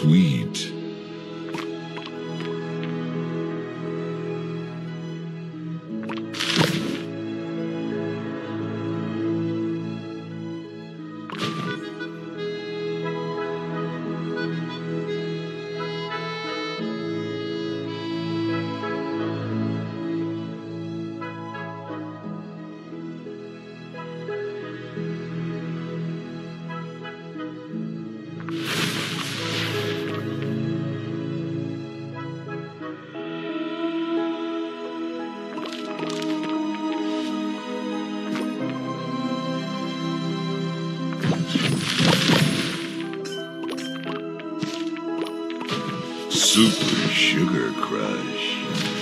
sweet. Super Sugar Crush.